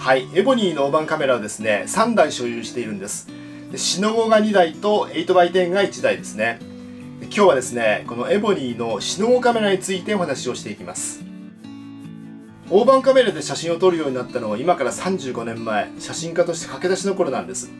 はいエボニーの大判カメラはですね3台所有しているんです。でシノゴが2台と 8x10 が1台ですね。今日はですねこのエボニーのシノゴカメラについてお話をしていきます。大判カメラで写真を撮るようになったのは今から35年前写真家として駆け出しの頃なんです。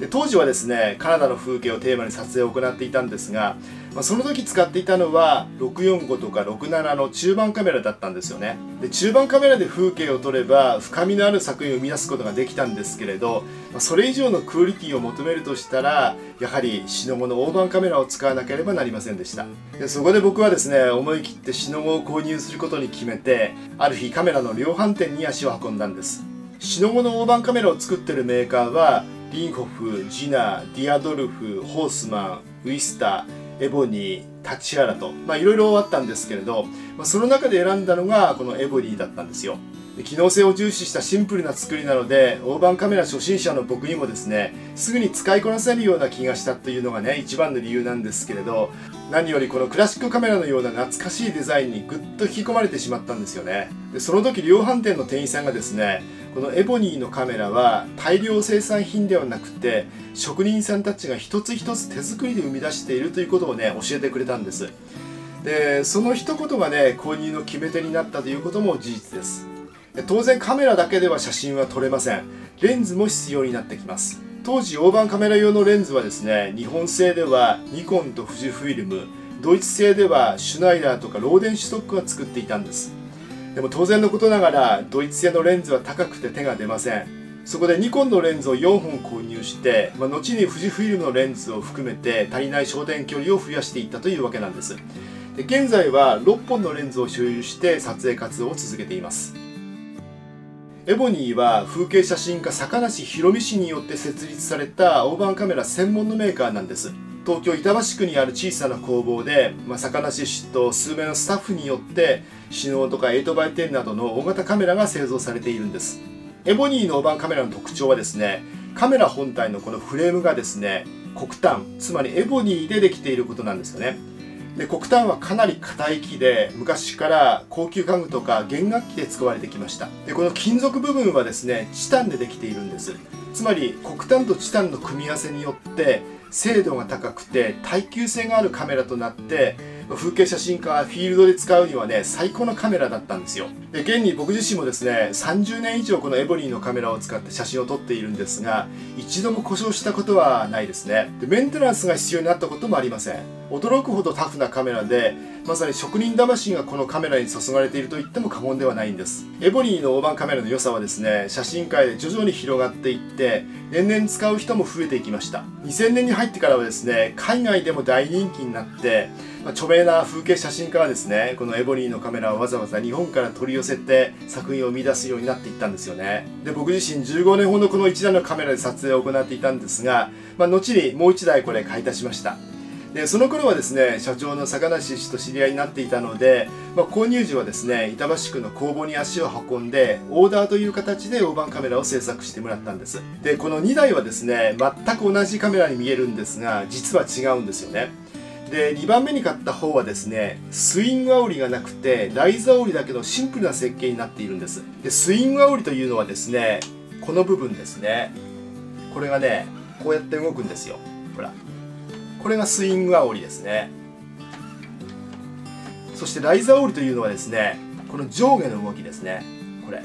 で当時はですねカナダの風景をテーマに撮影を行っていたんですが、まあ、その時使っていたのは645とか67の中盤カメラだったんですよね。で中盤カメラで風景を撮れば深みのある作品を生み出すことができたんですけれど、まあ、それ以上のクオリティを求めるとしたらやはりシノゴの大判カメラを使わなければなりませんでした。でそこで僕はですね思い切ってシノゴを購入することに決めてある日カメラの量販店に足を運んだんです。シノゴの大判カメラを作ってるメーカーはリンホフ、ジナ、ディアドルフ、ホースマン、ウィスタ、エボニー、タチアラと、まあいろいろあったんですけれど、まあ、その中で選んだのがこのエボニーだったんですよ。機能性を重視したシンプルな作りなので大判カメラ初心者の僕にもですねすぐに使いこなせるような気がしたというのがね一番の理由なんですけれど何よりこのクラシックカメラのような懐かしいデザインにぐっと引き込まれてしまったんですよねでその時量販店の店員さんがですねこのエボニーのカメラは大量生産品ではなくて職人さんたちが一つ一つ手作りで生み出しているということをね教えてくれたんです。でその一言がね購入の決め手になったということも事実です。当然カメラだけでは写真は撮れません。レンズも必要になってきます。当時大判カメラ用のレンズはですね日本製ではニコンと富士フィルムドイツ製ではシュナイダーとかローデンシュトックが作っていたんです。でも当然のことながらドイツ製のレンズは高くて手が出ません。そこでニコンのレンズを4本購入して、まあ、後に富士フィルムのレンズを含めて足りない焦点距離を増やしていったというわけなんです。で現在は6本のレンズを所有して撮影活動を続けています。エボニーは風景写真家坂梨博美氏によって設立された大判カメラ専門のメーカーなんです。東京板橋区にある小さな工房で、まあ、坂梨氏と数名のスタッフによってシノーとか 8x10 などの大型カメラが製造されているんです。エボニーの大判カメラの特徴はですねカメラ本体のこのフレームがですね黒炭つまりエボニーでできていることなんですよね。で黒炭はかなり硬い木で昔から高級家具とか弦楽器で使われてきました。でこの金属部分はですねチタンでできているんです。つまり黒炭とチタンの組み合わせによって精度が高くて耐久性があるカメラとなって風景写真家フィールドで使うにはね最高のカメラだったんですよ。で現に僕自身もですね30年以上このエボニーのカメラを使って写真を撮っているんですが一度も故障したことはないですね。でメンテナンスが必要になったこともありません。驚くほどタフなカメラでまさに職人魂がこのカメラに注がれていると言っても過言ではないんです。エボニーの大判カメラの良さはですね写真界で徐々に広がっていって年々使う人も増えていきました。2000年に入ってからはですね海外でも大人気になってまあ、著名な風景写真家はですねこのエボニーのカメラをわざわざ日本から取り寄せて作品を生み出すようになっていったんですよね。で僕自身15年ほどこの1台のカメラで撮影を行っていたんですが、まあ、後にもう1台これ買い足しました。でその頃はですね社長の坂梨氏と知り合いになっていたので、まあ、購入時はですね板橋区の工房に足を運んでオーダーという形で大判カメラを制作してもらったんです。でこの2台はですね全く同じカメラに見えるんですが実は違うんですよね。で2番目に買った方はですねスイング煽りがなくてライズ煽りだけどシンプルな設計になっているんです。でスイング煽りというのはですねこの部分ですね。これがねこうやって動くんですよ。ほら。これがスイング煽りですね。そしてライズ煽りというのはですねこの上下の動きですね。これ。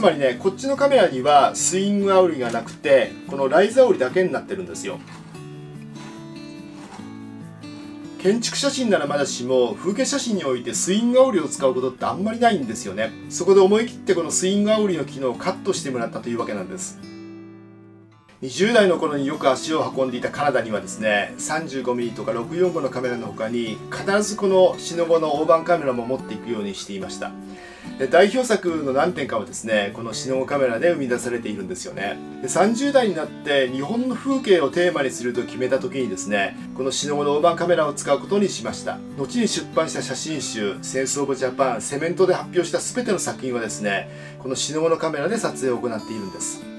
つまりねこっちのカメラにはスイングアオリがなくてこのライズ煽りだけになってるんですよ。建築写真ならまだしも風景写真においてスイング煽りを使うことってあんまりないんですよね。そこで思い切ってこのスイング煽りの機能をカットしてもらったというわけなんです。20代の頃によく足を運んでいたカナダにはですね 35mm とか645のカメラの他に必ずこのシノボの大判カメラも持っていくようにしていました。で代表作の何点かはですねこのシノゴカメラで生み出されているんですよね。で30代になって日本の風景をテーマにすると決めた時にですねこのシノゴの大判カメラを使うことにしました。後に出版した写真集「センス・オブ・ジャパン」セメントで発表した全ての作品はですねこのシノゴのカメラで撮影を行っているんです。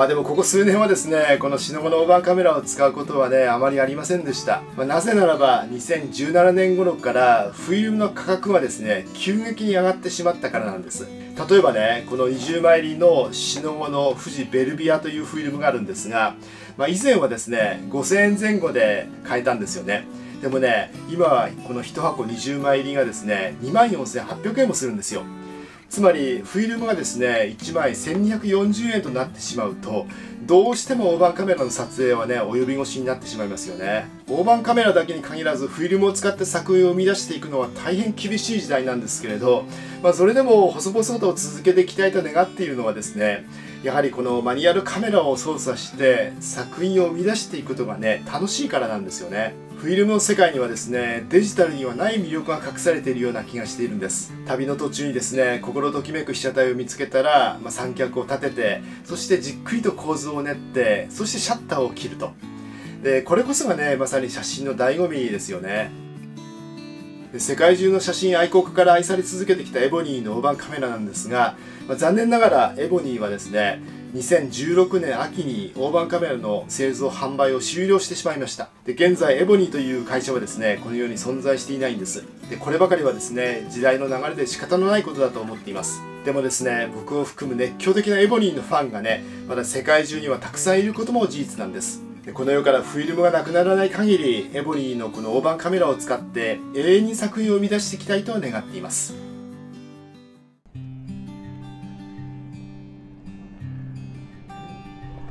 まあでもここ数年はですねこのシノゴの大判カメラを使うことはねあまりありませんでした、まあ、なぜならば2017年頃からフィルムの価格がですね急激に上がってしまったからなんです。例えばねこの20枚入りのシノゴの富士ベルビアというフィルムがあるんですが、まあ、以前はですね5000円前後で買えたんですよね。でもね今はこの1箱20枚入りがですね2万4800円もするんですよ。つまりフィルムがですね1枚1240円となってしまうとどうしても大判カメラの撮影はね及び腰になってしまいますよね。大判カメラだけに限らずフィルムを使って作品を生み出していくのは大変厳しい時代なんですけれど、まあ、それでも細々と続けていきたいと願っているのはですねやはりこのマニュアルカメラを操作して作品を生み出していくことがね楽しいからなんですよね。フィルムの世界にはですねデジタルにはない魅力が隠されているような気がしているんです。旅の途中にですね心ときめく被写体を見つけたら、まあ、三脚を立ててそしてじっくりと構図を練ってそしてシャッターを切ると。でこれこそがねまさに写真の醍醐味ですよね。世界中の写真愛好家から愛され続けてきたエボニーの大判カメラなんですが、まあ、残念ながらエボニーはですね2016年秋に大判カメラの製造販売を終了してしまいました。で現在エボニーという会社はですねこのように存在していないんです。でこればかりはですね時代の流れで仕方のないことだと思っています。でもですね僕を含む熱狂的なエボニーのファンがねまだ世界中にはたくさんいることも事実なんです。でこの世からフィルムがなくならない限りエボニーのこの大判カメラを使って永遠に作品を生み出していきたいと願っています。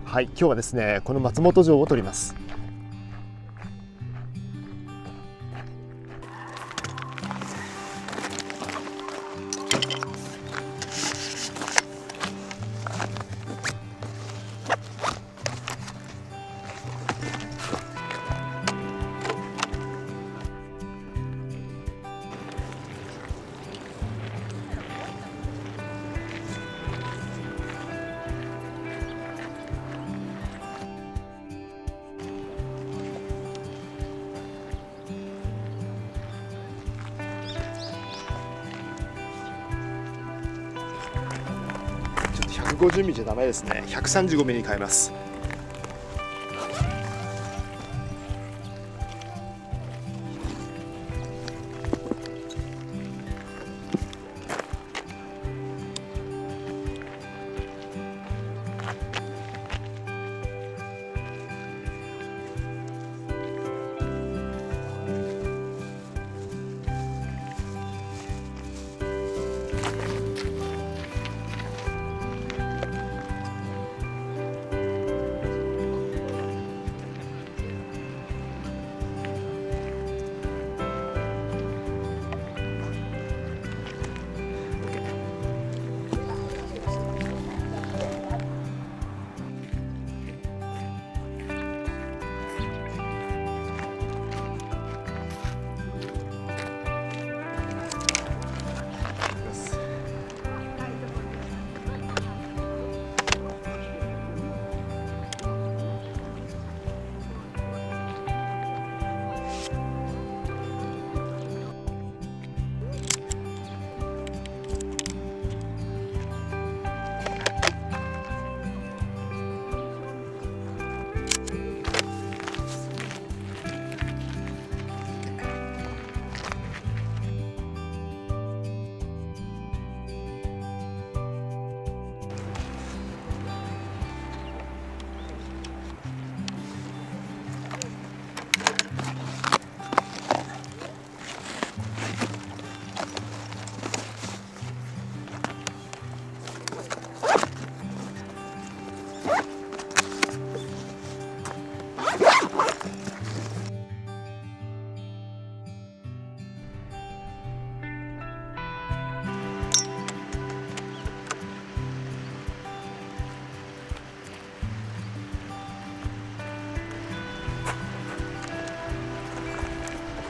はい今日はですねこの松本城を取ります。150ミリじゃダメですね。135ミリに変えます。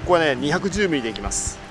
ここはね210ミリでいきます。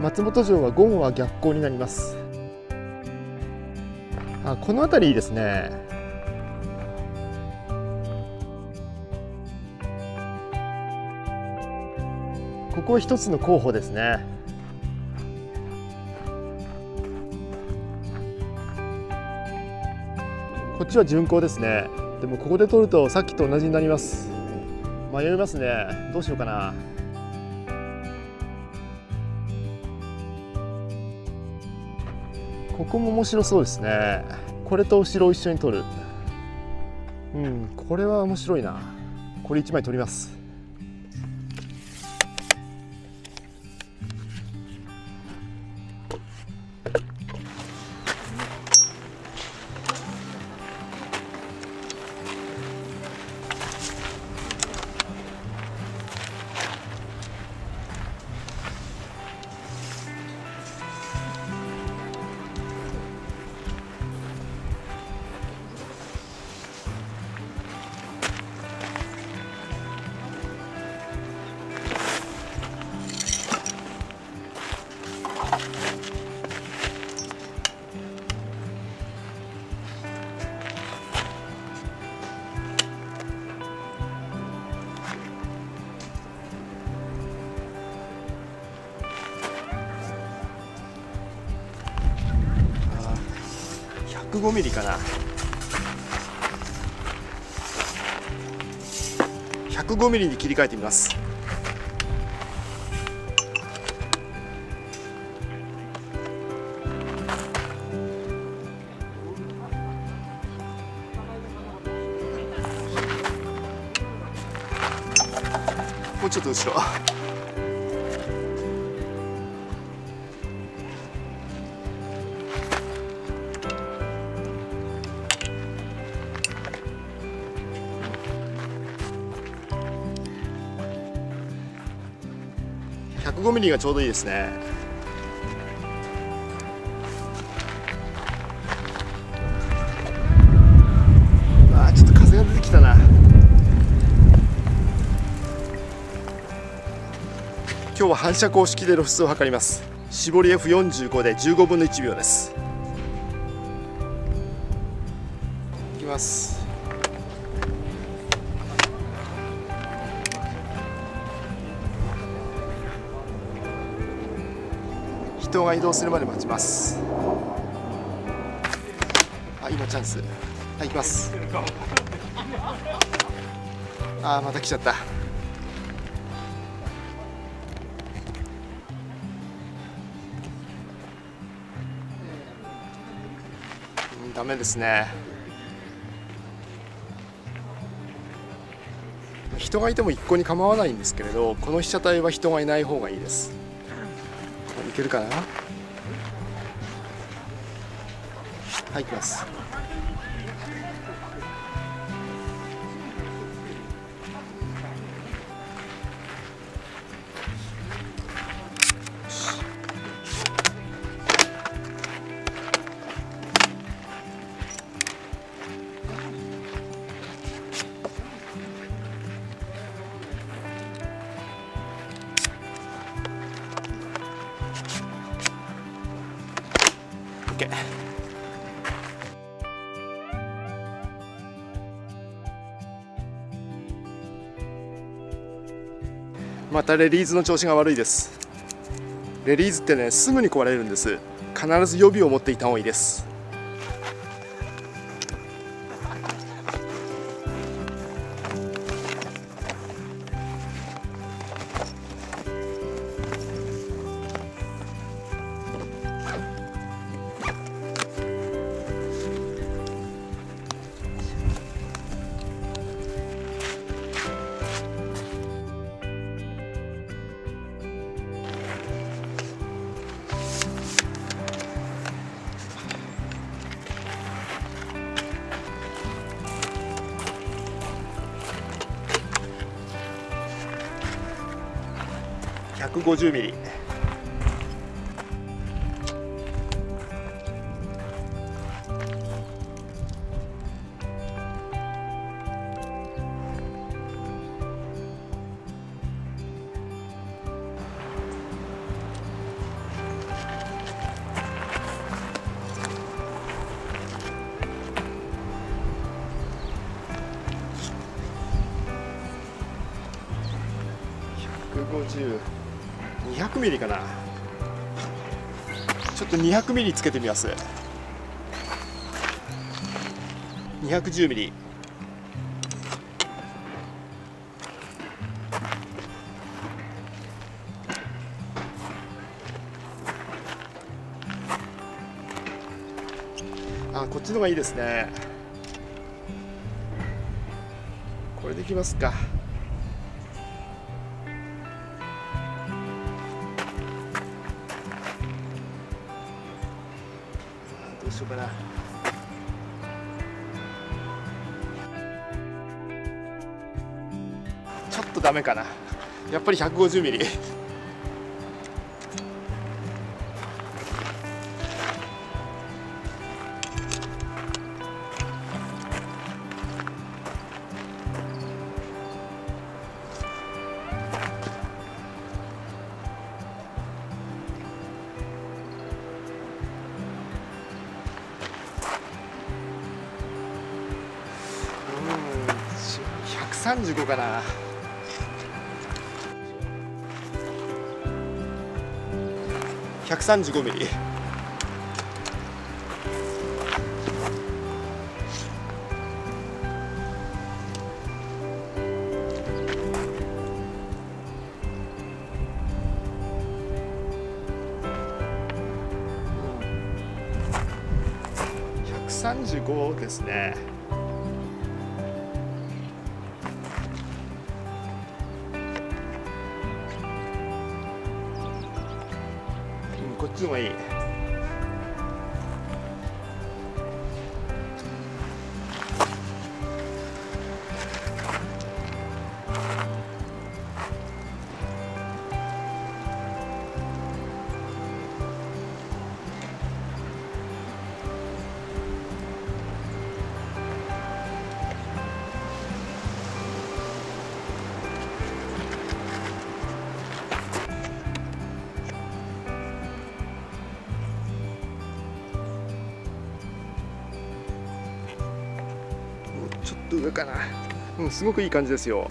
松本城は午後は逆光になります。あこの辺りいいですね。ここは一つの候補ですね。こっちは巡航ですね。でもここで撮るとさっきと同じになります。迷いますね。どうしようかな。ここも面白そうですね。これと後ろを一緒に撮る。うんこれは面白いな。これ1枚撮ります。105ミリかな。105ミリに切り替えてみます。もうちょっと後ろ。105ミリがちょうどいいですね。今日は反射光式で露出を測ります。絞り F45 で15分の1秒です。いきます。人が移動するまで待ちます。あ今チャンス。はい行きます。あまた来ちゃった。ダメですね。人がいても一向に構わないんですけれどこの被写体は人がいない方がいいです。けるかな？はい行きます。またレリーズの調子が悪いです。レリーズってねすぐに壊れるんです。必ず予備を持っていた方がいいです。150ミリ。150 200ミリかな。ちょっと200ミリつけてみます。210ミリ。あこっちの方がいいですね。これでいきますか。ようかな。ちょっとダメかな。やっぱり150ミリ。135かな。135ミリ。135ですね。こと上かな。うんすごくいい感じですよ。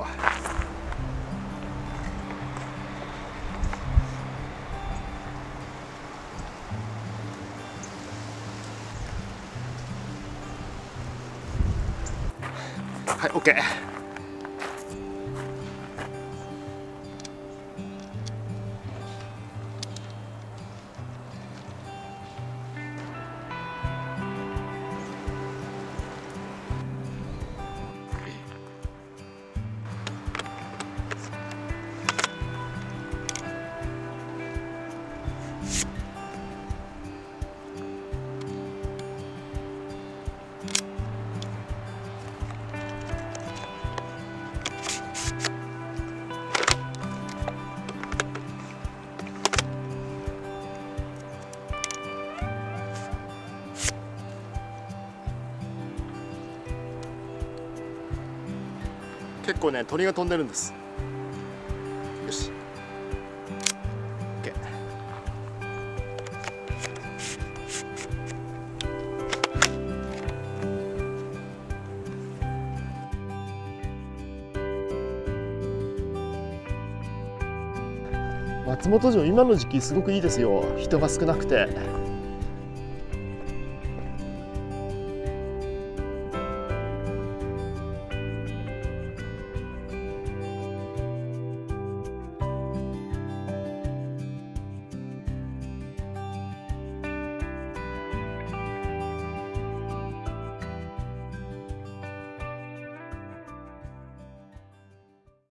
はい OK 構ね鳥が飛んでるんです。よし。OK 松本城今の時期すごくいいですよ。人が少なくて。